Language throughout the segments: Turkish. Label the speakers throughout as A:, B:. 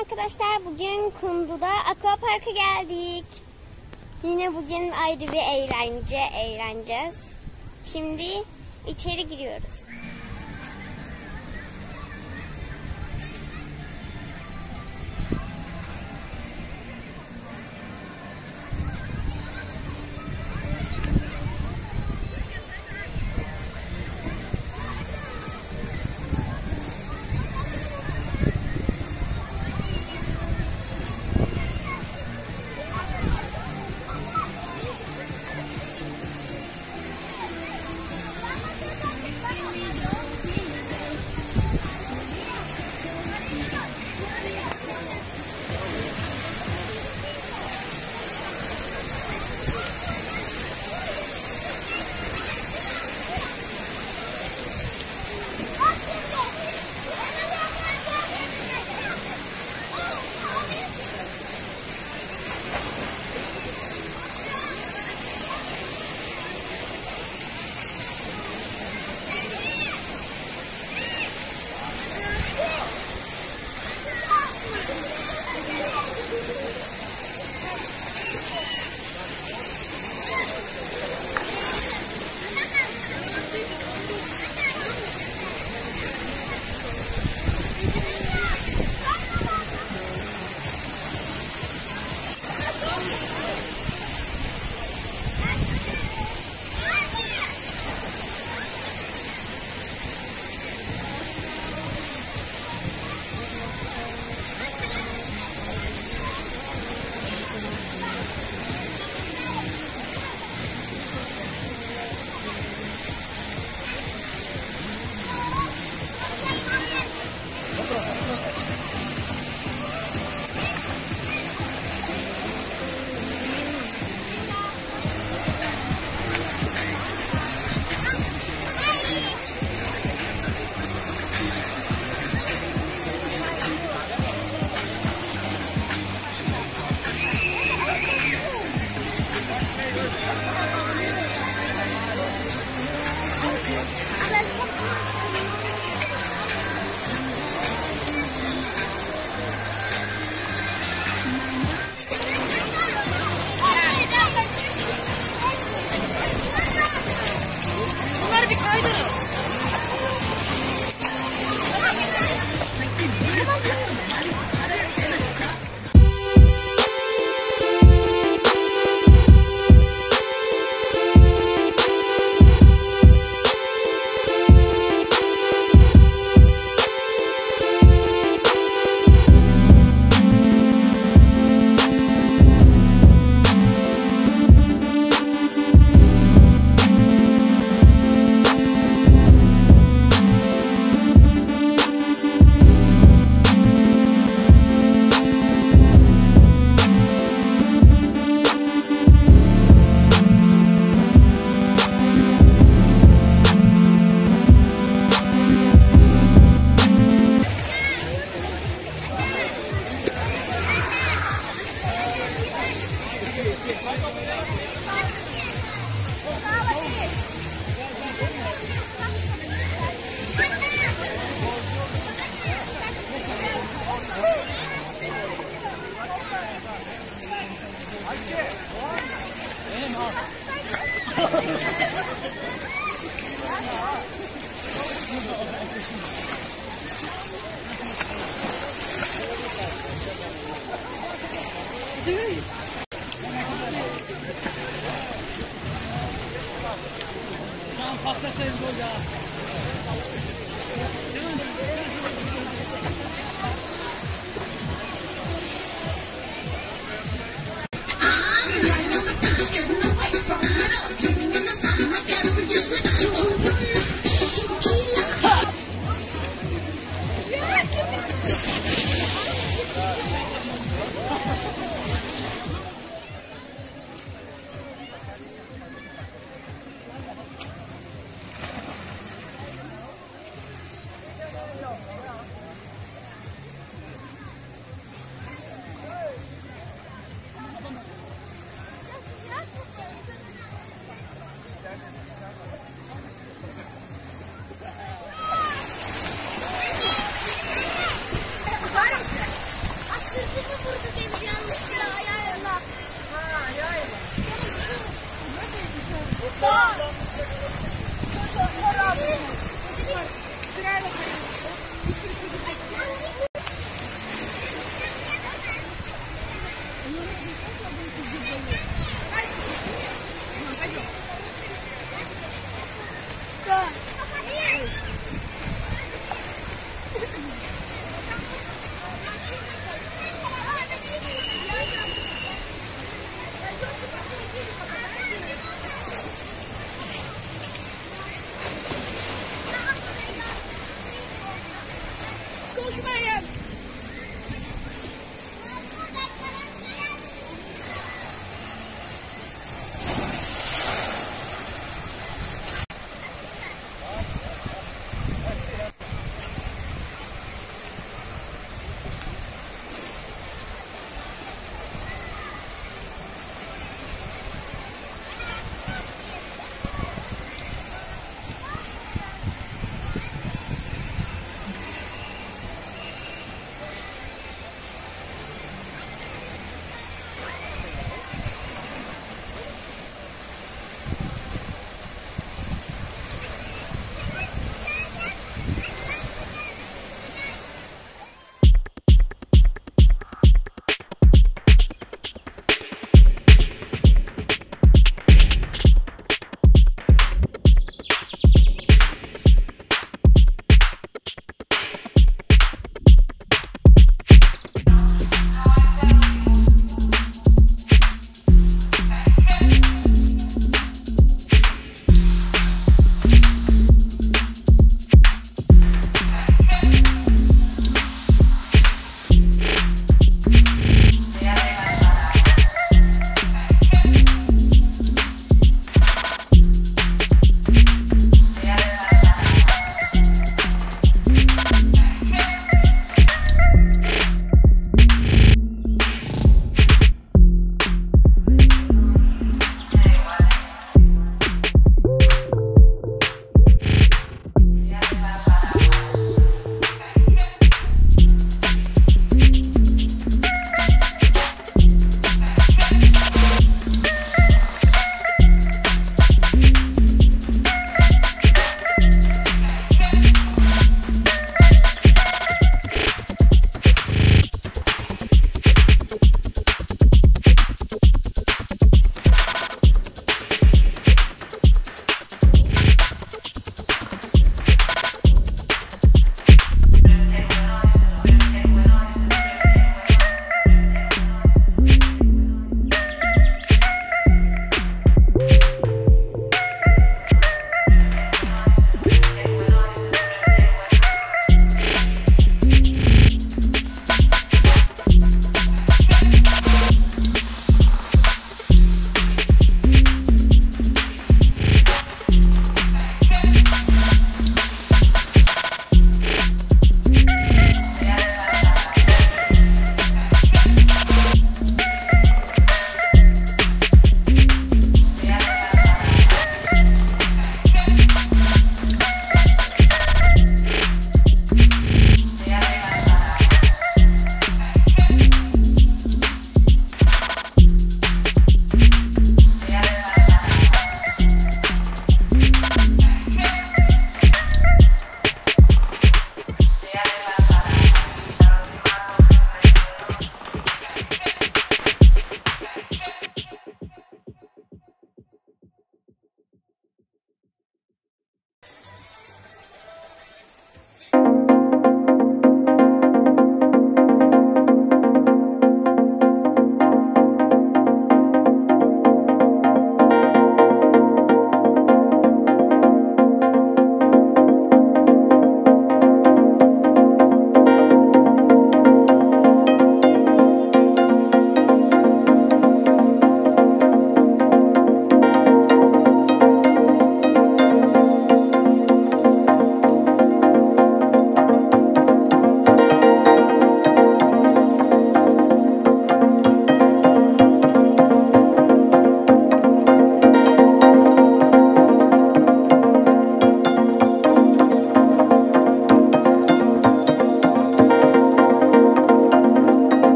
A: arkadaşlar. Bugün Kundu'da Aqua Park'a geldik. Yine bugün ayrı bir eğlence eğleneceğiz. Şimdi içeri giriyoruz.
B: Can patlasayım bu
A: ya. doon.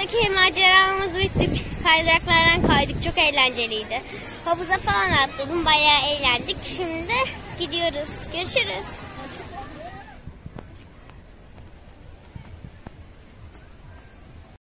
A: Aqua Park'taki maceramız bitti. Kaydıraklardan kaydık. Çok eğlenceliydi. Havuza falan atladım. Bayağı eğlendik. Şimdi gidiyoruz. Görüşürüz.